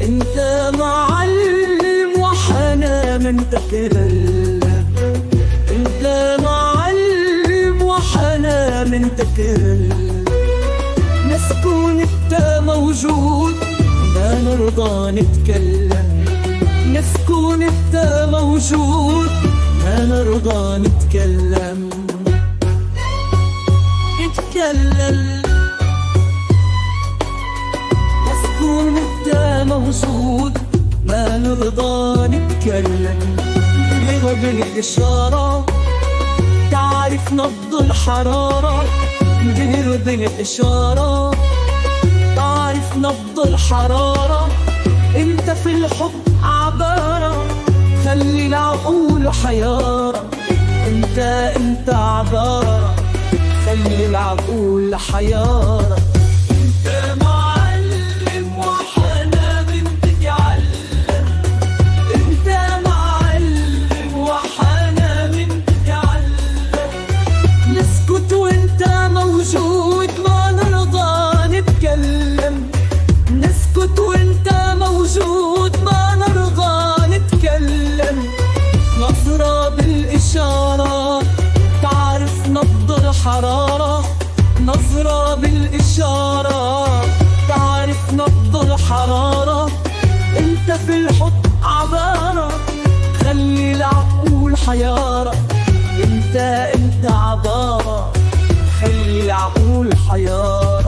انت معلم وحنان انت وحنان انت انت موجود ما نرضى نتكلم. نسكن انت موجود ما نرضى نتكلم. اتكلم مسكون انت موجود ما نرضى نتكلم. بلغة بالإشارة تعرف نبض الحرارة بلغة بالإشارة تعرف نبض الحرارة أنت في الحب عبارة خلي العقول حيارة. أنت أنت عبارة خلي العقول حيارة. الحرارة نظرة بالإشارة. تعرف نبض الحرارة أنت في الحب عبارة. خلي العقول حيارة أنت أنت عبارة. خلي العقول حيارة.